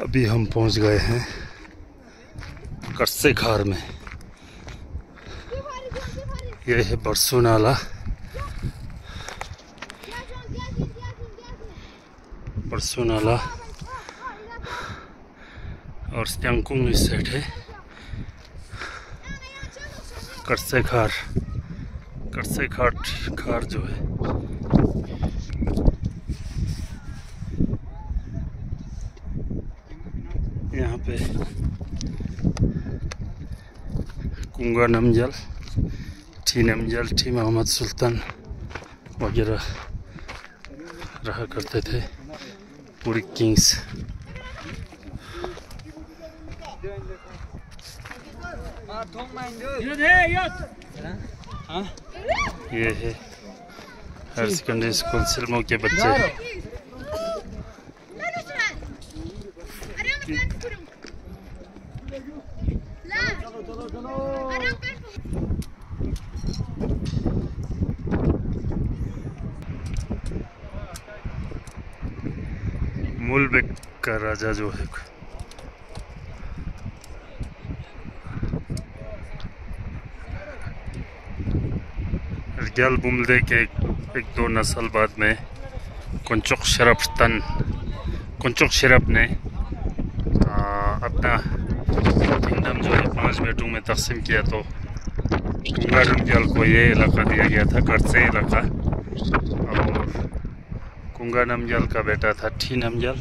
अभी हम पहुँच गए हैं कस्से खार में। ये है बरसू नाला बरसू नाला और स्टैंकुंग इस साइड है। कस्से खार कस्से खार खार जो है। यहाँ पे कुंगा नमजल, टी नमजल ठी मोहम्मद सुल्तान वगैरह रहा करते थे। पूरी किंग्स ये है हायर सेकेंडरी स्कूल सिल्मो के बच्चे। मूलबेक का राजा जो है। एक, एक दो नस्ल बाद में कुंचुक शरफ तन कुंचुक शरफ ने आ, अपना किंगडम जो है पाँच बेटों में तकसीम किया तो नमजाल को ये इलाका दिया गया था कर्से इलाका। और कुंगा नमजल का बेटा था ठी नमजल।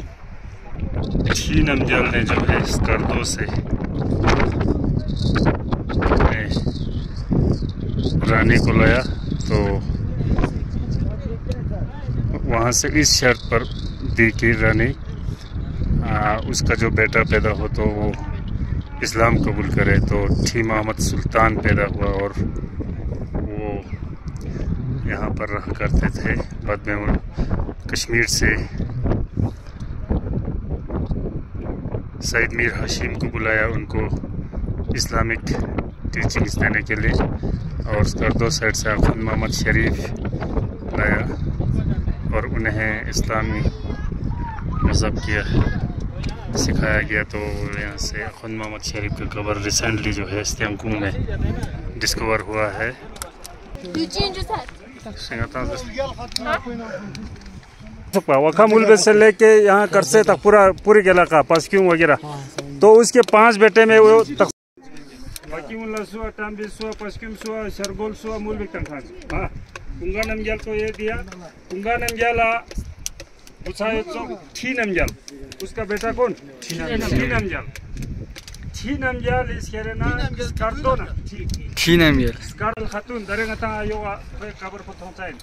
ठी नमजल ने जो है स्कर्दो से रानी को लाया। तो वहाँ से इस शर्त पर दी कि रानी आ, उसका जो बेटा पैदा हो तो वो इस्लाम कबूल करे। तो ठी मोहम्मद सुल्तान पैदा हुआ और वो यहाँ पर रहा करते थे। बाद में वो कश्मीर से सैद मीर हशीम को बुलाया उनको इस्लामिक टीचिंग्स देने के लिए। और स्कर्दो साइड से अखुन मोहम्मद शरीफ लाया और उन्हें इस्लामी मज़हब किया, सिखाया गया। तो यहाँ से अखुन मोहम्मद शरीफ का कबर रिसेंटली जो है स्टेंकुंग में डिस्कवर हुआ है। वखा मूल से लेके यहाँ करसे तक पूरा पूरी इलाका क्यों वगैरह। तो उसके पाँच बेटे में वो Paskim Mulbik Tangkhan. हाँ. को ये दिया. कुंगा नमजाला तो नमजाल उसका बेटा कौन ठी नमजाल ठी नमजाल इस खेरे ना कर दो ना? ठी. नमजाल स्कारल खातून आयो कबर पहुँचाए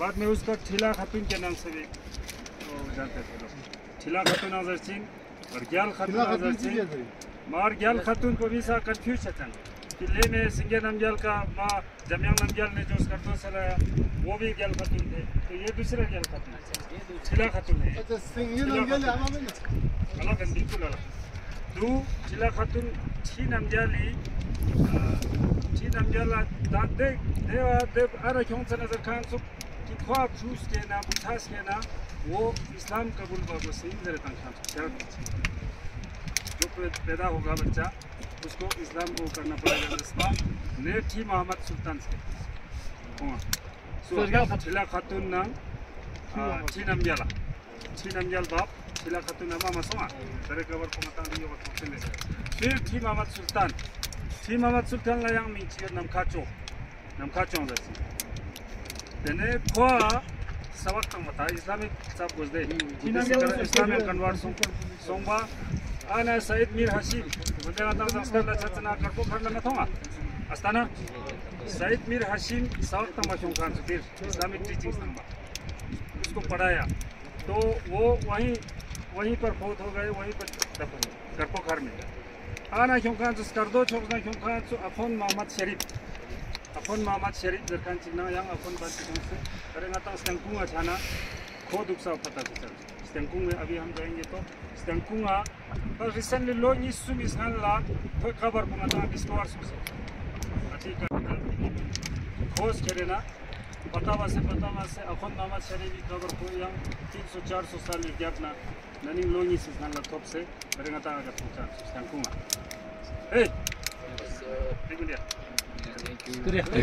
बाद में उसका ठिला खातून के नाम से भी जानते थे लोग. ठिला खातून आजर सिंह और ग्याल खातून आजर सिंह मार ग्याल खातून को भी सा कंफ्यूज है किले में सिंगे नमजाल का माँ जमिया नमजाल ने जो उसका तो चलाया वो भी ग्याल खातून थे। तो ये दूसरा ग्याल खातून है। ठिला खातून है। अलग है? बिल्कुल अलग दो ठिला खातून छी नमजाली छी नमजाला दादे देवा देव अरे क्यों से नज़र खान सो कि ख्वाब चूस के ना बुझास के ना वो इस्लाम कबूल बाबू से इंदर शर्त जो पैदा होगा बच्चा उसको इस्लाम को करना पड़ेगा रिश्ता नेट ही मोहम्मद सुल्तान से। छिला खातून नाम। छी नमजाला छी नमजाल बाप छिला खातून नाम। मसमा तेरे कबर को मता दियो को ले फिर थी मोहम्मद सुल्तान। थी मोहम्मद सुल्तान ला yang mi chi nam khacho nam khacho da si dene khoa sabak tang mata islamic sab gozde थी नमजाल Islamic convert song Mir Hashim बंदे आता संस्कार ला चचना करको खरला न थोंगा अस्ताना सईद मीर हशीम साउथ तमाशों खान से फिर इस्लामिक टीचिंग संभा उसको पढ़ाया तो वो वहीं वहीं पर फौत हो गए वहीं पर दफन करको घर में आना क्यों खान से कर दो छोकना क्यों खान अफोन मोहम्मद शरीफ अफोन मोहम्मद शरीफ जरखान चिन्ना yang अफोन बात करेंगे तो स्टंकुंग अचाना खो दुख पता चल स्टंकुंग में अभी हम जाएँगे तो स्टंकुंग पर रिसेंटली लो इस सुम इस हाल ला कोई खबर को मतलब डिस्कवर सुसे tika खोज करें ना पतावा से पतावा से अखोन मोहम्मद शरीफ कबर को yang 300 400 साल gap na naning longi sis nan la top se bareng ata aga tuca yang kunga hey Thank you.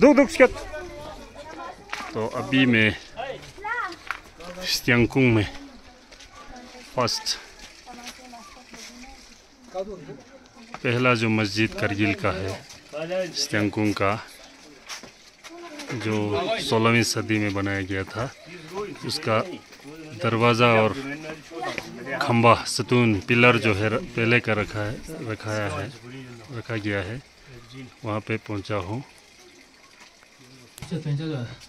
दुख दुख स्केट तो अभी मैं स्यांकुंग में फ़र्स्ट पहला जो मस्जिद करगिल का है स्यांकुंग का जो सोलहवीं सदी में बनाया गया था उसका दरवाज़ा और खम्बा सतून पिलर जो है पहले का रखा है रखाया है रखा गया है। वहाँ पे पहुँचा हूँ।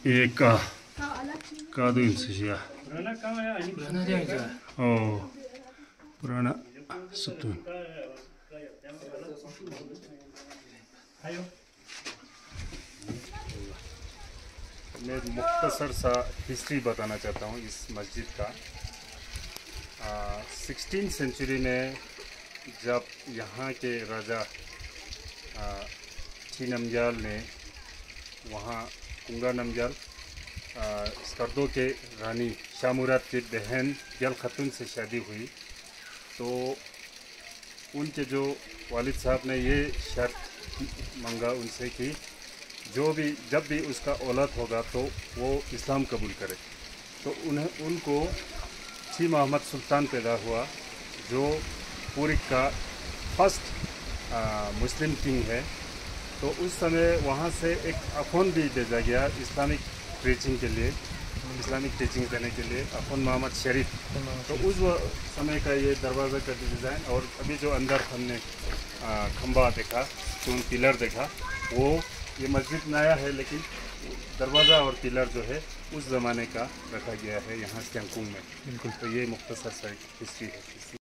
एक का कादू इंसिया ओ पुराना सतून मैं मुख्तसर सा हिस्ट्री बताना चाहता हूँ इस मस्जिद का। सिक्सटीन सेंचुरी में जब यहाँ के राजा आ, नमजाल ने वहाँ कुंगा नमजाल स्कर्दो के रानी शामुरात की बहन जल खतून से शादी हुई। तो उनके जो वालिद साहब ने ये शर्त मांगा उनसे कि जो भी, जब भी उसका औलाद होगा तो वो इस्लाम कबूल करे। तो उन्हें, उनको छी मोहम्मद सुल्तान पैदा हुआ, जो पूरी का फ़र्स्ट मुस्लिम किंग है। तो उस समय वहाँ से एक अफोन भी भेजा गया, इस्लामिक टीचिंग के लिए इस्लामिक टीचिंग देने के लिए अफोन मोहम्मद शरीफ। तो उस समय का ये दरवाज़ा का डिज़ाइन और अभी जो अंदर हमने खम्बा देखा जो पिलर देखा वो ये मस्जिद नया है लेकिन दरवाज़ा और पिलर जो है उस ज़माने का रखा गया है यहाँ स्टैंकुंग में। बिल्कुल। तो ये मुख्तसर सा हिस्ट्री है।